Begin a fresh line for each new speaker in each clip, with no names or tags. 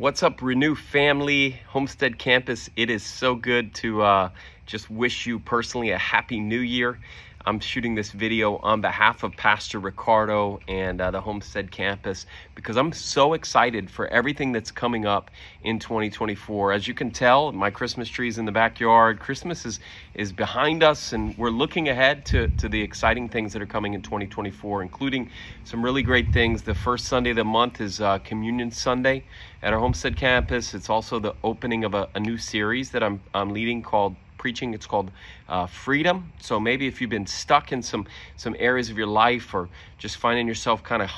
What's up, Renew family, Homestead Campus? It is so good to uh, just wish you personally a happy new year. I'm shooting this video on behalf of Pastor Ricardo and uh, the Homestead campus because I'm so excited for everything that's coming up in 2024. As you can tell, my Christmas tree's in the backyard. Christmas is, is behind us, and we're looking ahead to, to the exciting things that are coming in 2024, including some really great things. The first Sunday of the month is uh, Communion Sunday at our Homestead campus. It's also the opening of a, a new series that I'm, I'm leading called preaching. It's called uh, Freedom. So maybe if you've been stuck in some some areas of your life or just finding yourself kind of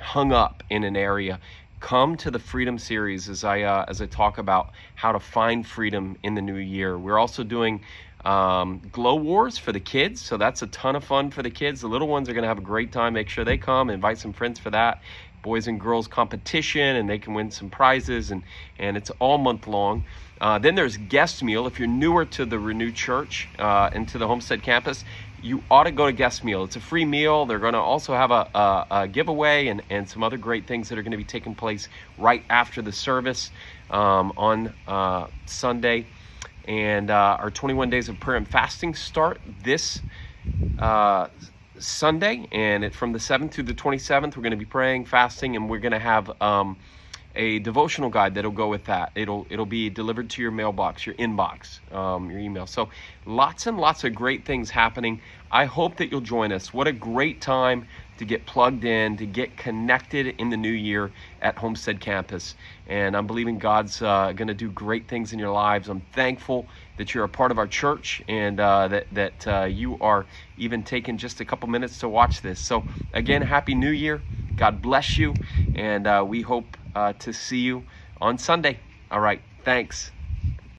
hung up in an area, come to the Freedom series as I uh, as I talk about how to find freedom in the new year. We're also doing um, glow wars for the kids so that's a ton of fun for the kids the little ones are going to have a great time make sure they come invite some friends for that boys and girls competition and they can win some prizes and and it's all month long uh, then there's guest meal. If you're newer to the Renew Church uh, and to the Homestead campus, you ought to go to guest meal. It's a free meal. They're going to also have a, a, a, giveaway and, and some other great things that are going to be taking place right after the service um, on uh, Sunday. And uh, our 21 days of prayer and fasting start this uh, Sunday. And it, from the 7th through the 27th, we're going to be praying, fasting, and we're going to have. Um, a devotional guide that'll go with that. It'll it'll be delivered to your mailbox, your inbox, um, your email. So lots and lots of great things happening. I hope that you'll join us. What a great time to get plugged in, to get connected in the new year at Homestead Campus. And I'm believing God's uh, going to do great things in your lives. I'm thankful that you're a part of our church and uh, that, that uh, you are even taking just a couple minutes to watch this. So, again, Happy New Year. God bless you. And uh, we hope uh, to see you on Sunday. All right. Thanks.